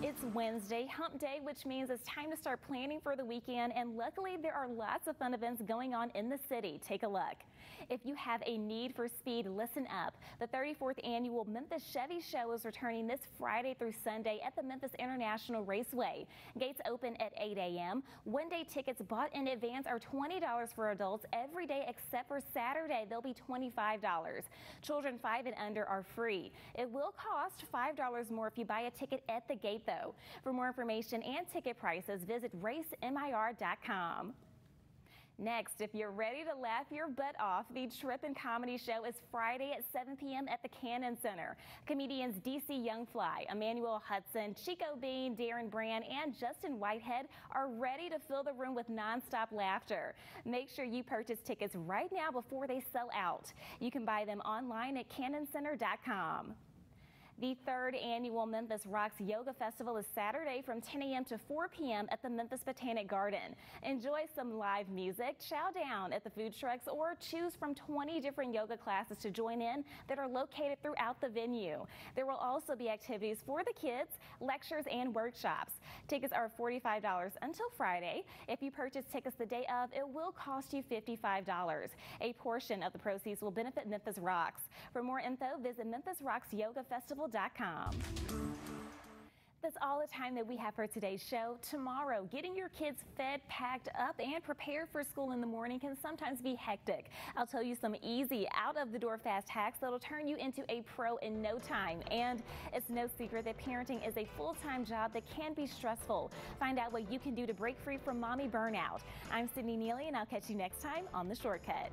It's Wednesday, hump day, which means it's time to start planning for the weekend. And luckily, there are lots of fun events going on in the city. Take a look. If you have a need for speed, listen up. The 34th annual Memphis Chevy Show is returning this Friday through Sunday at the Memphis International Raceway. Gates open at 8 a.m. One day tickets bought in advance are $20 for adults every day except for Saturday. They'll be $25. Children 5 and under are free. It will cost $5 more if you buy a ticket at the gate though. For more information and ticket prices, visit racemir.com. Next, if you're ready to laugh your butt off, the Trippin' Comedy Show is Friday at 7 p.m. at the Cannon Center. Comedians DC Young Fly, Emmanuel Hudson, Chico Bean, Darren Brand, and Justin Whitehead are ready to fill the room with nonstop laughter. Make sure you purchase tickets right now before they sell out. You can buy them online at cannoncenter.com. The third annual Memphis Rocks Yoga Festival is Saturday from 10 a.m. to 4 p.m. at the Memphis Botanic Garden. Enjoy some live music, chow down at the food trucks, or choose from 20 different yoga classes to join in that are located throughout the venue. There will also be activities for the kids, lectures, and workshops. Tickets are $45 until Friday. If you purchase tickets the day of, it will cost you $55. A portion of the proceeds will benefit Memphis Rocks. For more info, visit Memphis Rocks Yoga Festival that's all the time that we have for today's show. Tomorrow, getting your kids fed, packed up, and prepared for school in the morning can sometimes be hectic. I'll tell you some easy, out of the door fast hacks that'll turn you into a pro in no time. And it's no secret that parenting is a full time job that can be stressful. Find out what you can do to break free from mommy burnout. I'm Sydney Neely, and I'll catch you next time on The Shortcut.